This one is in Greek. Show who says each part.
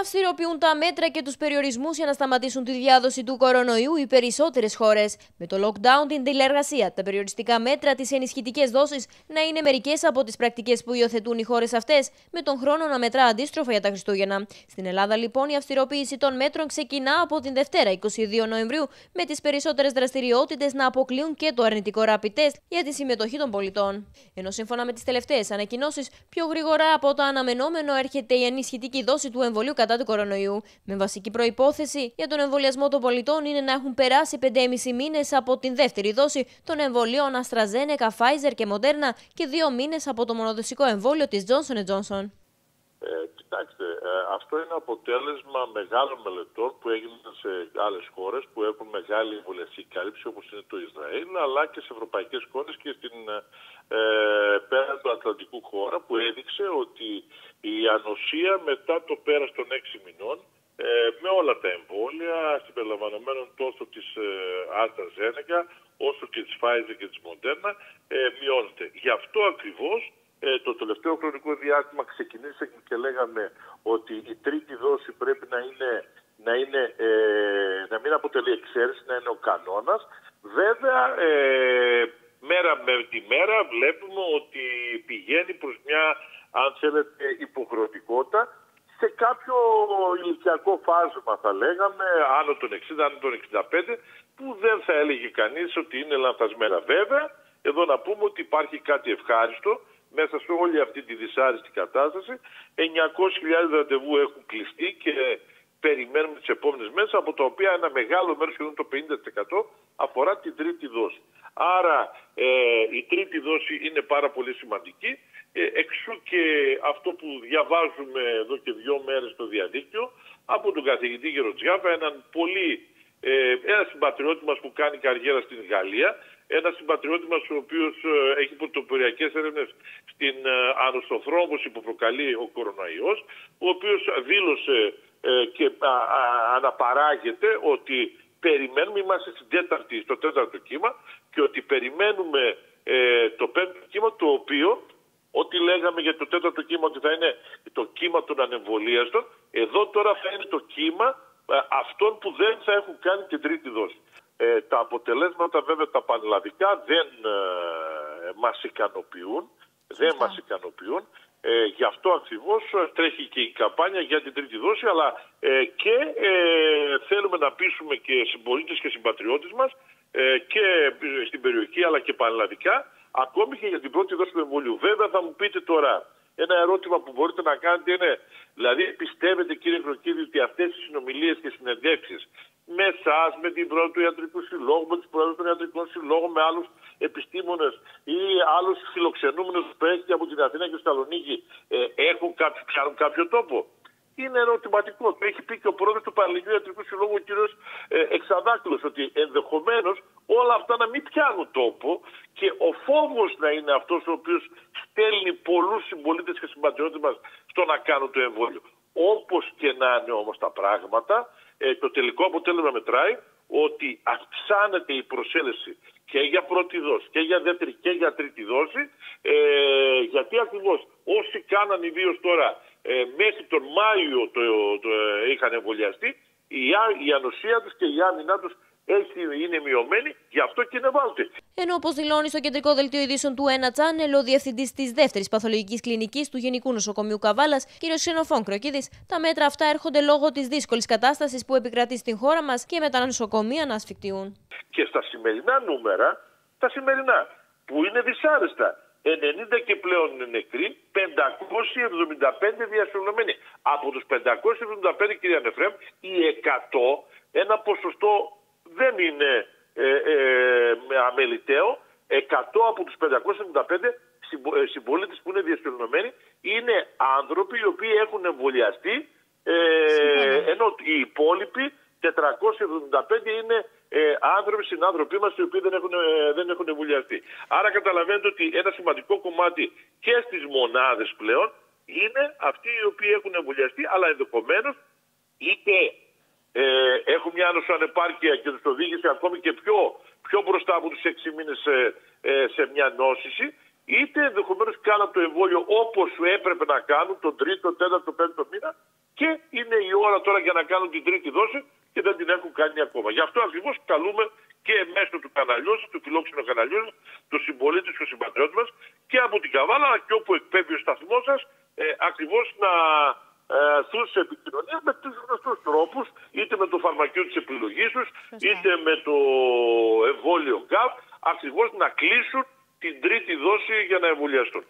Speaker 1: Αυστηροποιούν τα μέτρα και τους περιορισμούς για να σταματήσουν τη διάδοση του κορονοϊού οι περισσότερες χώρες. Με το lockdown, την τηλεεργασία, τα περιοριστικά μέτρα, τις ενισχυτικές δόσεις να είναι μερικές από τις πρακτικές που υιοθετούν οι χώρες αυτές, με τον χρόνο να μετρά αντίστροφα για τα Χριστούγεννα. Στην Ελλάδα, λοιπόν, η αυστηροποίηση των μέτρων ξεκινά από την Δευτέρα 22 Νοεμβρίου, με τις περισσότερες δραστηριότητες να αποκλείουν και το αρνητικό rapid test για τη συμμετοχή των πολιτών. Ενώ σύμφωνα με τις τελευταίες ανακοινώσεις, πιο γρήγορα από το αναμενόμενο έρχεται η ενισχυτική δόση του εμβολίου κατά του κορονοϊού, με βασική προπόθεση για τον εμβολιασμό των πολιτών είναι να έχουν περάσει 5,5 μήνες από την δεύτερη δόση των εμβολίων AstraZeneca, Pfizer και Moderna και δύο μήνες από το μονοδοσικό εμβόλιο της Johnson Johnson.
Speaker 2: Ε, κοιτάξτε, ε, αυτό είναι αποτέλεσμα μεγάλων μελετών που έγιναν σε άλλες χώρες που έχουν μεγάλη εμβολιαστική κάλυψη όπως είναι το Ισραήλ, αλλά και σε ευρωπαϊκές χώρες και στην ε, πέραν του Ατλαντικού χώρα που έδειξε ότι η ανοσία μετά το πέρας των έξι μηνών ε, με όλα τα εμβόλια, συμπεριλαμβανομένων τόσο της ε, AstraZeneca όσο και της Pfizer και της Moderna, ε, μειώνεται. Γι' αυτό ακριβώς ε, το τελευταίο χρονικό διάστημα ξεκινήσαμε και λέγαμε ότι η τρίτη δόση πρέπει να είναι να, είναι, ε, να μην αποτελεί εξαίρεση, να είναι ο κανόνας. Βέβαια, ε, μέρα με τη μέρα βλέπουμε ότι πηγαίνει προς μια, αν θέλετε, υποχρεωτικότητα σε κάποιο ηλικιακό φάσμα θα λέγαμε, άνω των 60, άνω των 65, που δεν θα έλεγε κανείς ότι είναι λανθασμένα. Βέβαια, εδώ να πούμε ότι υπάρχει κάτι ευχάριστο, μέσα σε όλη αυτή τη δυσάρεστη κατάσταση, 900.000 ραντεβού έχουν κλειστεί και περιμένουμε τις επόμενες μέρες, από τα οποία ένα μεγάλο μέρος, σχεδόν το 50% αφορά την τρίτη δόση. Άρα ε, η τρίτη δόση είναι πάρα πολύ σημαντική. Ε, εξού και αυτό που διαβάζουμε εδώ και δύο μέρες στο διαδίκτυο από τον καθηγητή Γεροτζιάβα, έναν πολύ, ε, ένα συμπατριώτη μας που κάνει καριέρα στην Γαλλία, ένας συμπατριώτης μας ο οποίος ε, έχει πρωτοποριακές έρευνες στην ε, ανοστοθρόμβωση που προκαλεί ο κοροναϊός, ο οποίος δήλωσε ε, και αναπαράγεται ότι περιμένουμε, είμαστε στην τέταρτη, στο τέταρτο κύμα και ότι περιμένουμε ε, το πέμπτο κύμα το οποίο ό,τι λέγαμε για το τέταρτο κύμα ότι θα είναι το κύμα των ανεμβολίαστων εδώ τώρα θα είναι το κύμα ε, αυτών που δεν θα έχουν κάνει την τρίτη δόση. Ε, τα αποτελέσματα βέβαια τα πανελλαδικά δεν ε, μας ικανοποιούν, δεν μας ικανοποιούν. Ε, γι' αυτό ακριβώς τρέχει και η καμπάνια για την τρίτη δόση, αλλά ε, και ε, θέλουμε να πείσουμε και συμπολίτες και συμπατριώτες μας ε, και στην περιοχή αλλά και πανελλαδικά, ακόμη και για την πρώτη δόση του εμβολίου. Βέβαια θα μου πείτε τώρα, ένα ερώτημα που μπορείτε να κάνετε είναι, δηλαδή πιστεύετε κύριε Κροκίδη ότι αυτές οι συνομιλίες και συνεντεύξεις με εσάς, με την πρόεδρο του Ιατρικού Συλλόγου, με τους πρόεδρους των Ιατρικών Συλλόγων, με άλλους επιστήμονες ή άλλους φιλοξενούμενους που έχετε από την Αθήνα και στη Θεσσαλονίκη, ε, έχουν κάποιο, πιάνουν κάποιο τόπο; Είναι ερωτηματικό. Το έχει πει και ο πρόεδρος του Παραλληλίου Ιατρικού Συλλόγου, ο κ. Ε, Εξαδάκλο, ότι ενδεχομένως όλα αυτά να μην πιάνουν τόπο και ο φόβος να είναι αυτός ο οποίος στέλνει πολλούς συμπολίτες και συμπατριώτες μας στο να κάνουν το εμβόλιο. Όπως και να είναι όμως τα πράγματα, ε, το τελικό αποτέλεσμα μετράει ότι αυξάνεται η προσέλευση και για πρώτη δόση και για δεύτερη και για τρίτη δόση. Ε, γιατί ακριβώς όσοι κάναν ιδίως τώρα ε, μέχρι τον Μάιο το, το, ε, είχαν εμβολιαστεί η, η ανοσία τους και η άμυνά τους έχει, είναι μειωμένη, γι' αυτό και είναι βάλτη.
Speaker 1: Ενώ, όπω δηλώνει στο κεντρικό δελτίο ειδήσεων του 1 Channel, ο διευθυντής της δεύτερης παθολογικής κλινικής του Γενικού Νοσοκομείου Καβάλας, κ. Ξενοφών Κροκίδης, τα μέτρα αυτά έρχονται λόγω της δύσκολης κατάστασης που επικρατεί στην χώρα μας και με τα νοσοκομεία να ασφικτιούν.
Speaker 2: Και στα σημερινά νούμερα, τα σημερινά, που είναι δυσάρεστα, 90 και πλέον νεκροί, 575 διασωλωμένοι. Από τους 575, κυρία Νεφρέμ, οι 100, ένα ποσοστό δεν είναι ε, ε, αμεληταίο. 100 από τους 575 ε, συμπολίτες που είναι διασωλωμένοι είναι άνθρωποι οι οποίοι έχουν εμβολιαστεί ε, ενώ οι υπόλοιποι 475 είναι ε, άνθρωποι, συνάνθρωποι μας οι οποίοι δεν έχουν, ε, δεν έχουν εμβολιαστεί. Άρα καταλαβαίνετε ότι ένα σημαντικό κομμάτι και στις μονάδες πλέον είναι αυτοί οι οποίοι έχουν εμβολιαστεί αλλά ενδεχομένως είτε ε, έχουν μια ανεπάρκεια και τους οδήγησε ακόμη και πιο, πιο μπροστά από τους 6 μήνες σε, ε, σε μια νόσηση είτε ενδεχομένως κάναν το εμβόλιο όπως έπρεπε να κάνουν τον τρίτο, τέταρτο, πέμπτο μήνα και είναι η ώρα τώρα για να κάνουν την τρίτη δόση και δεν την έχουν κάνει ακόμα. Γι' αυτό ακριβώς καλούμε και μέσω του καναλιού του φιλόξενου καναλιού του συμπολίτε και συμπατριώτες μας και από την Καβάλα και όπου εκπέμπει ο σταθμός σας ε, ακριβώς να ε, έρθουν σε επικοινωνία με τους γνωστούς τρόπους, είτε με το φαρμακείο της επιλογής τους, είτε με το εμβόλιο ΓΑΒ, ακριβώς να κλείσουν την τρίτη δόση για να εμβολιαστούν.